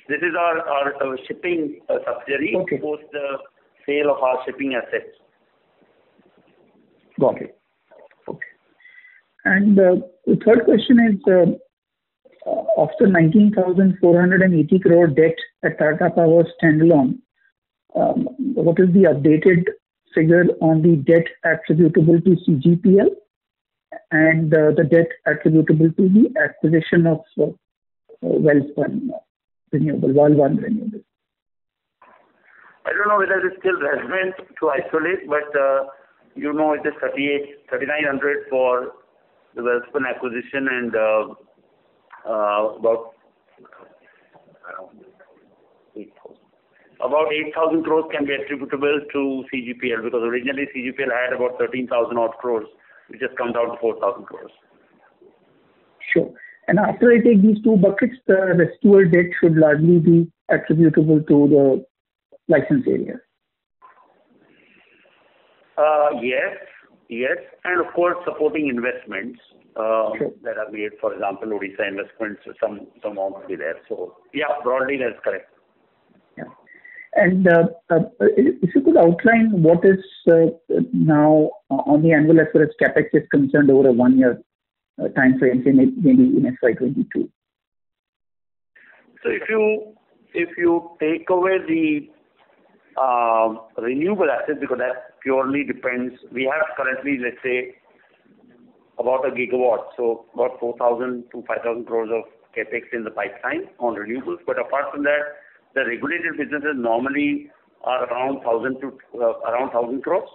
This is our shipping uh, subsidiary. Okay. Post the sale of our shipping assets. Got it. Okay. And, the third question is, of the 19,480 crore debt at Tata Power standalone, um, what is the updated figure on the debt attributable to CGPL and, uh, the debt attributable to the acquisition of, uh, Welspun Renewable, Walwhan Renewable? I don't know whether it's still relevant to isolate, but, uh, you know, it is 3,800-3,900 for the Welspun acquisition and, about 8,000 crores can be attributable to CGPL, because originally CGPL had about 13,000 odd crores, which has come down to 4,000 crores. Sure. And after I take these two buckets, the residual debt should largely be attributable to the license area? Uh, yes, yes, and of course, supporting investments. Um, sure. that are made, for example, Odisha investments, some amount will be there. So yeah, broadly, that's correct. Yeah. And, uh, uh, if you could outline what is uh, now on the anvil as far as CapEx is concerned over a one-year timeframe, say, maybe in FY 2022. So if you if you take away the renewable assets, because that purely depends. We have currently, let's say, about a gigawatt, so about 4,000-5,000 crore of CapEx in the pipeline on renewables. But apart from that, the regulated businesses normally are around 1,000 uh, crore.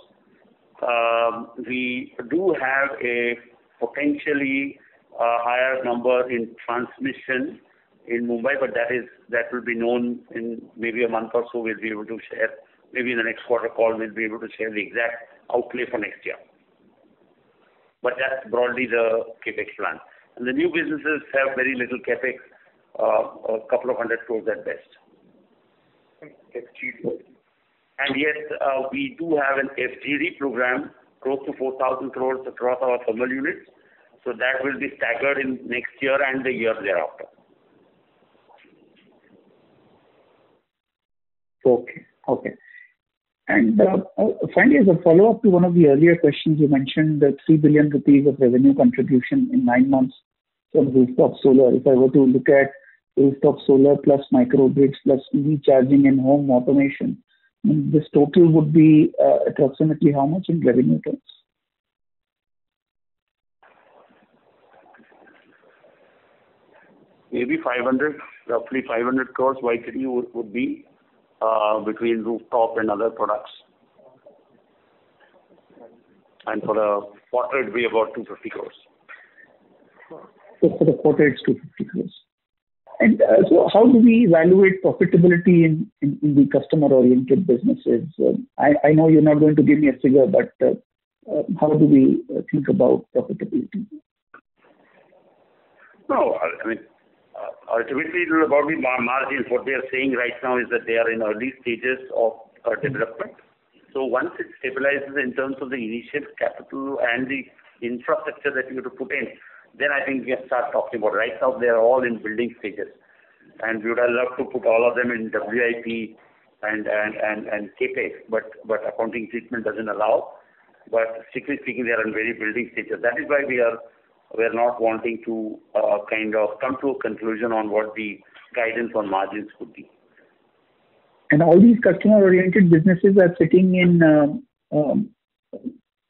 Um, we do have a potentially uh, higher number in transmission in Mumbai, but that is, that will be known in maybe a month or so. We'll be able to share. Maybe in the next quarter call, we'll be able to share the exact outlay for next year. But that's broadly the CapEx plan. And the new businesses have very little CapEx, uh, a couple of hundred crore at best. FGD. Yes, uh, we do have an FGD program, close to 4,000 crore across our thermal units, so that will be staggered in next year and the year thereafter. Okay. Okay. And uh, uh, finally, as a follow-up to one of the earlier questions, you mentioned the 3 billion rupees of revenue contribution in nine months from rooftop solar. If I were to look at rooftop solar plus microgrids plus EV charging and home automation, this total would be uh, approximately how much in revenue terms? Maybe 500, roughly 500 crores YTD would be Uh, between rooftop and other products. And for the quarter, it'd be about 250 crores. For the quarter, it's 250 crores. And uh, so, how do we evaluate profitability in the customer-oriented businesses? Um, I know you're not going to give me a figure, but uh, um, how do we think about profitability? No, I mean, Uh, ultimately it will about be margins. What we are saying right now is that they are in early stages of uh, development. So once it stabilizes in terms of the initial capital and the infrastructure that you have to put in, then I think we can start talking about. Right now, they are all in building stages, and we would have loved to put all of them in WIP and CapEx, but accounting treatment doesn't allow. But strictly speaking, they are in very building stages. That is why we are not wanting to uh, kind of come to a conclusion on what the guidance on margins could be. And all these customer-oriented businesses are sitting in um, um,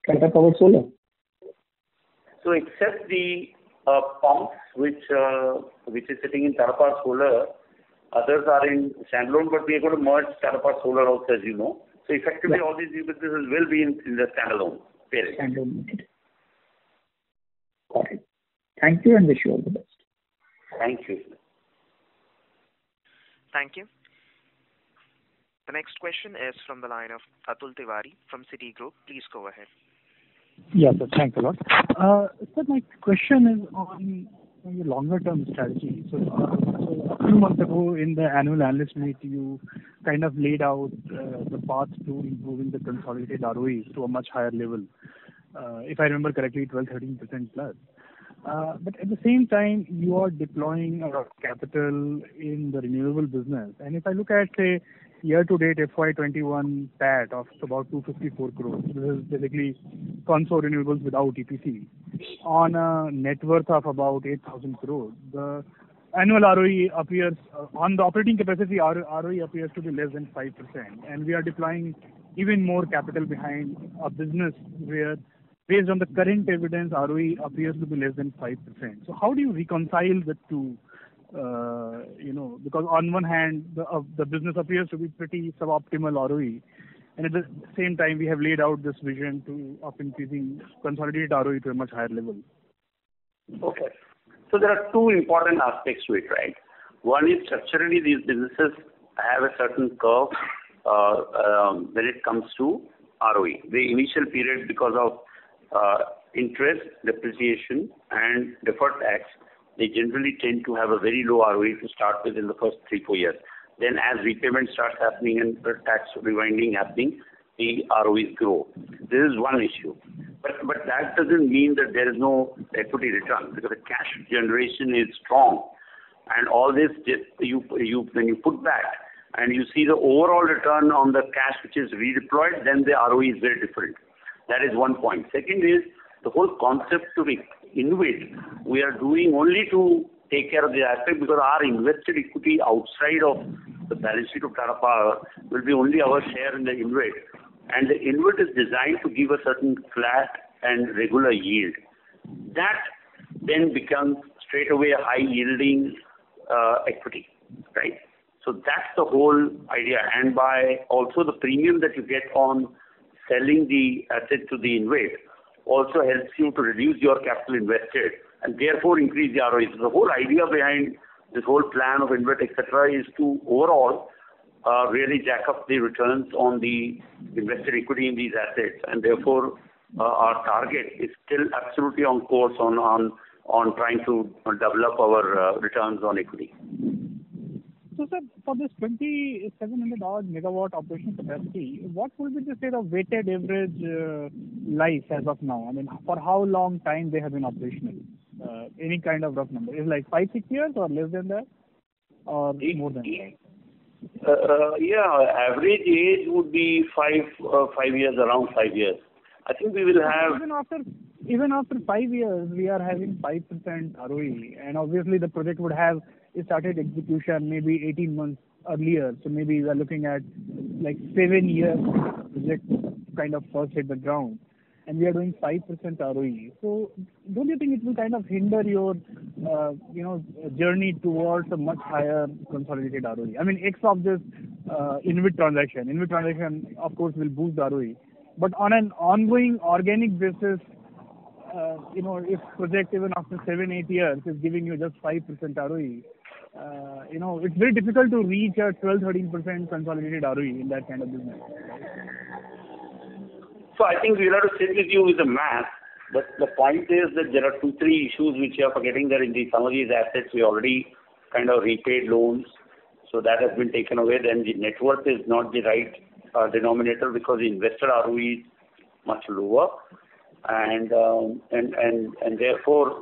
Tata Power Solar? So except the uh, pumps which uh, which is sitting in Tata Power Solar, others are in standalone, but we are going to merge Tata Power Solar also, as you know. So effectively, all these new businesses will be in the standalone parent. Standalone. Got it. Thank you, and wish you all the best. Thank you. Thank you. The next question is from the line of Atul Tiwari from Citigroup. Please go ahead. Yes, sir. Thanks a lot. Uh, sir, my question is on your longer term strategy. Uh, so, a few months ago in the annual analyst meet, you kind of laid out uh, the path to improving the consolidated ROE to a much higher level. Uh, if I remember correctly, 12%-13%+. Plus. Uh, but at the same time, you are deploying a lot of capital in the renewable business. And if I look at, say, year-to-date FY 2021 PAT of about 254 crores, this is basically console renewables without EPC. On a net worth of about 8,000 crores, the annual ROE appears uh, on the operating capacity, ROE appears to be less than 5%. And we are deploying even more capital behind a business where based on the current evidence, ROE appears to be less than 5%. So how do you reconcile the two? Uh, because on one hand, uh, the business appears to be pretty suboptimal ROE, and at the same time, we have laid out this vision to of increasing consolidated ROE to a much higher level. Okay. So there are two important aspects to it, right? One is structurally, these businesses have a certain curve uh, um, when it comes to ROE. The initial period, because of Uh, interest, depreciation, and deferred tax, they generally tend to have a very low ROE to start with in the first three, four years. Then as repayment starts happening and the tax rewinding happening, the ROEs grow. This is one issue. But, but that doesn't mean that there is no equity return, because the cash generation is strong. And all this, you, you, when you put back and you see the overall return on the cash which is redeployed, then the ROE is very different. That is one point. Second is the whole concept to be InvIT, we are doing only to take care of the aspect because our invested equity outside of the balance sheet of Tata Power will be only our share in the InvIT. The InvIT is designed to give a certain flat and regular yield. That then becomes straightaway a high-yielding uh, equity. Right? So that's the whole idea. And by also the premium that you get on selling the asset to the InvIT also helps you to reduce your capital invested and therefore increase the ROE. The whole idea behind this whole plan of InvIT, et cetera, is to overall uh, really jack up the returns on the invested equity in these assets. And therefore, uh, our target is still absolutely on course on on trying to develop our uh, returns on equity. Sir, for this 2,700 odd megawatt operational capacity, what will be the state of weighted average uh, life as of now? I mean, for how long time they have been operational? Uh, any kind of rough number. Is it like five, six years or less than that, or more than that? Uh, yeah. Average age would be five years, around five years. I think we will have. Even after even after five years, we are having 5% ROE, and obviously the project would have started execution maybe 18 months earlier. So maybe we are looking at like seven years project kind of first hit the ground, and we are doing 5% ROE. So don't you think it will kind of hinder your, uh, you know, journey towards a much higher consolidated ROE? I mean, ex of this uh, InvIT transaction. InvIT transaction of course will boost ROE. But on an ongoing organic basis, uh, you know, if project even after seven, eight years is giving you just 5% ROE, Uh, you know, it's very difficult to reach a 12%-13% consolidated ROE in that kind of business. So I think we'll have to sit with you with the math. But the point is that there are two, three issues which you are forgetting that in some of these assets we already kind of repaid loans, so that has been taken away. Then the net worth is not the right uh, denominator because the investor ROE is much lower. And um, therefore,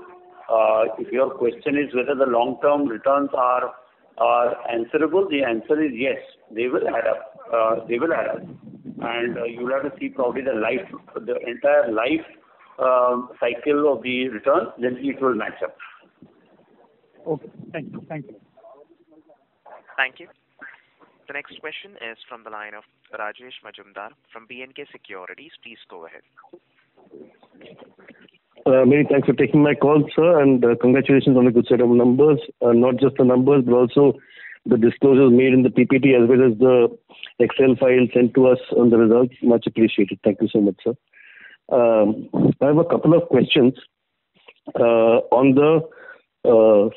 Uh, if your question is whether the long-term returns are are answerable, the answer is yes, they will add up. Uh, they will add up. And uh, You'll have to see probably the life, the entire life um, cycle of the return, then it will match up. Okay. Thank you. Thank you. Thank you. The next question is from the line of Rajesh Majumdar from B&K Securities. Please go ahead. Uh, many thanks for taking my call, sir, and uh, congratulations on a good set of numbers. Uh, Not just the numbers, but also the disclosures made in the PPT as well as the Excel file sent to us on the results. Much appreciated. Thank you so much, sir. Um, I have a couple of questions. Uh, on the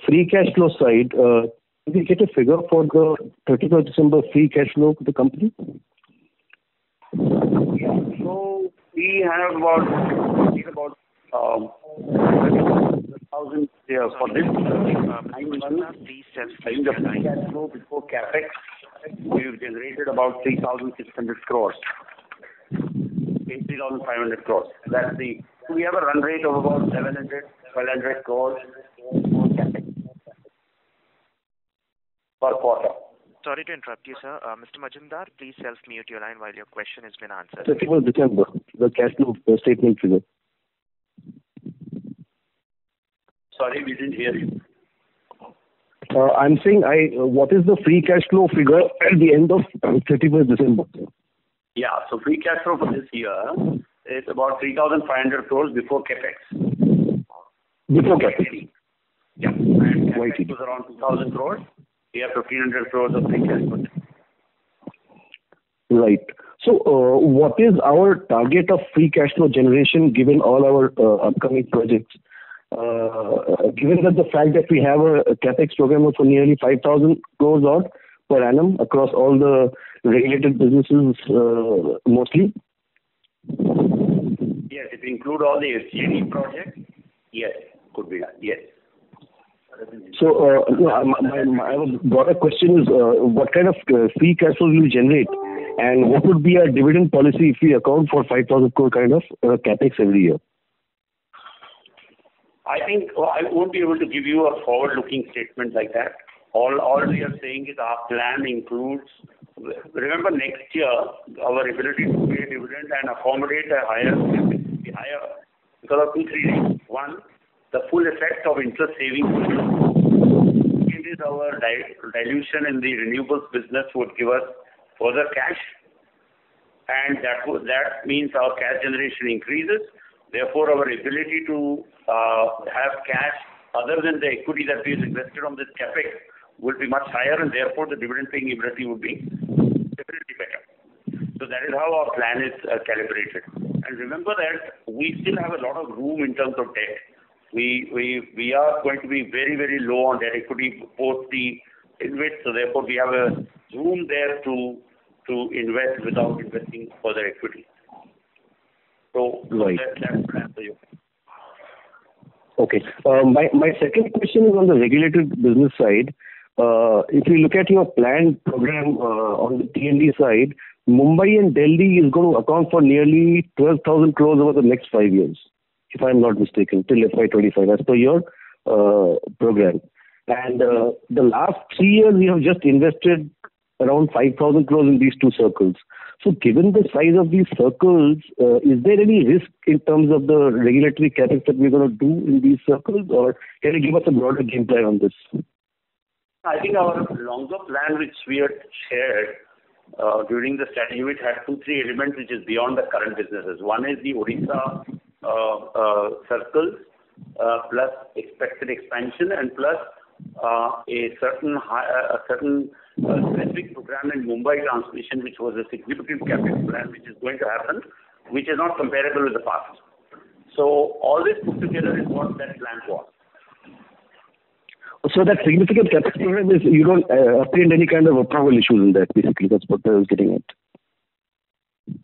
free cash flow side, can we get a figure for the 31st December free cash flow for the company? So we have about Um, 1,000 for this uh, nine months. I think the free cash flow before CapEx, we've generated about 3,600 crores. 3,500 crores. That's the we have a run rate of about 700-1,200 crores before CapEx per quarter. Sorry to interrupt you, sir. Uh, Mr. Majumdar, please self-mute your line while your question has been answered. 31st December, the cash flow statement figure. Sorry, we didn't hear you. Uh, I'm saying, I. what is the free cash flow figure at the end of uh, 31st December? Yeah. So free cash flow for this year is about 3,500 crores before CapEx. Before CapEx? Yeah. And CapEx was around 2,000 crores. We have 1,500 crores of free cash flow. Right. So uh, what is our target of free cash flow generation given all our upcoming projects? Uh, given that the fact that we have a CapEx program of nearly 5,000 crores odd per annum across all the regulated businesses, uh, mostly. Yes. If you include all the FGD projects, yes. Could be that. Yes. Uh, my my broader question is, what kind of free cash flow will you generate? And what would be our dividend policy if we account for 5,000 crore kind of CapEx every year? I think I won't be able to give you a forward-looking statement like that. All we are saying is our plan includes. Remember next year, our ability to pay dividend and accommodate a higher CapEx will be higher because of two, three reasons. One, the full effect of interest savings. Second is our dilution in the renewables business would give us further cash, and that that means our cash generation increases. Therefore, our ability to uh, have cash other than the equity that we've invested on this CapEx will be much higher, and therefore the dividend paying ability would be definitely better. So that is how our plan is uh, calibrated. And remember that we still have a lot of room in terms of debt. We are going to be very, very low on debt equity post the InvIT, so therefore we have a room there to to invest without investing further equity. Right. That should answer question. Okay. Uh, my second question is on the regulated business side. Uh, if you look at your planned program uh, on the T&D side, Mumbai and Delhi is going to account for nearly 12,000 crore over the next five years, if I'm not mistaken, till FY 2025 as per your program. And the last three years we have just invested around 5,000 crores in these two circles. So given the size of these circles, uh, is there any risk in terms of the regulatory capex that we're going to do in these circles, or can you give us a broader game plan on this? I think our longer plan, which we had shared uh, during the strategy meet, had two, three elements which is beyond the current businesses. One is the Odisha uh, uh, circles, uh, plus expected expansion, and plus a certain a certain specific program in Mumbai transmission, which was a significant capital plan, which is going to happen, which is not comparable with the past. So all this put together is what that plan was. So that significant capex program is you don't uh, apprehend any kind of approval issues in that. Basically, that's what I was getting at.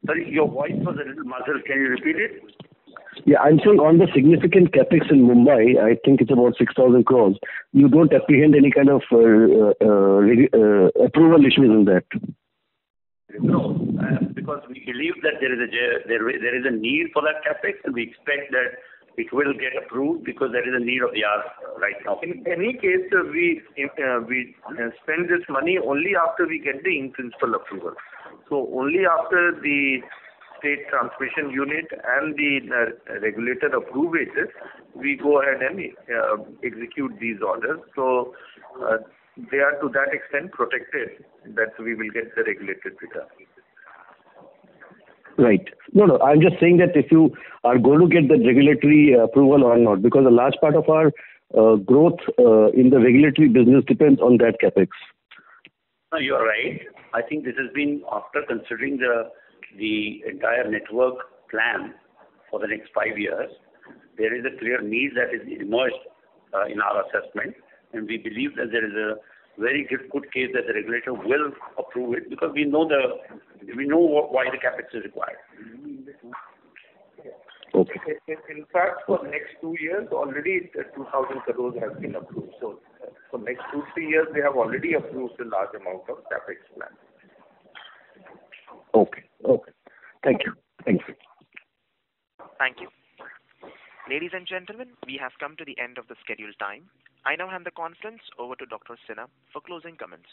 Sorry, your voice was a little muffled. Can you repeat it? Yeah, I'm saying on the significant capex in Mumbai, I think it's about 6,000 crores. You don't apprehend any kind of uh, uh, uh, approval issues in that. No, uh, because we believe that there is a there there is a need for that capex, and we expect that it will get approved because there is a need of the hour right now. In any case, uh, we uh, we uh, spend this money only after we get the in-principle approval. So only after the state transmission unit and the uh, regulator approve it, we go ahead and uh, execute these orders. So uh, they are to that extent protected that we will get the regulated return. Right. No, no. I'm just saying that if you are going to get the regulatory approval or not, because a large part of our uh, growth uh, in the regulatory business depends on that capex. No, you're right. I think this has been after considering the the entire network plan for the next five years, there is a clear need that is emerged uh, in our assessment, and we believe that there is a very good, good case that the regulator will approve it because we know the we know why the capex is required. Okay. In, in fact, for the next two years, already 2,000 crores has been approved. So uh, for next two, three years, they have already approved a large amount of capex plan. Okay. Okay. Thank you. Thank you. Thank you. Ladies and gentlemen, we have come to the end of the scheduled time. I now hand the conference over to Dr. Sinha for closing comments.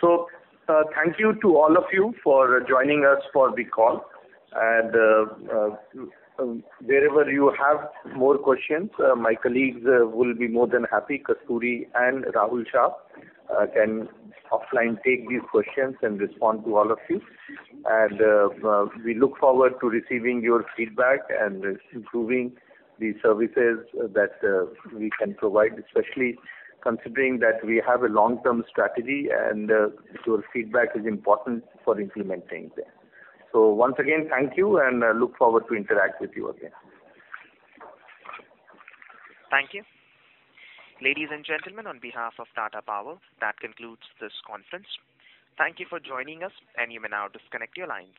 So, uh, thank you to all of you for joining us for the call. And uh, uh, wherever you have more questions, uh, my colleagues uh, will be more than happy. Kasturi and Rahul Shah can offline take these questions and respond to all of you. And uh, uh, we look forward to receiving your feedback and improving the services that uh, we can provide, especially considering that we have a long-term strategy and uh, your feedback is important for implementing them. So once again, thank you and uh, look forward to interact with you again. Thank you. Ladies and gentlemen, on behalf of Tata Power, that concludes this conference. Thank you for joining us, and you may now disconnect your lines.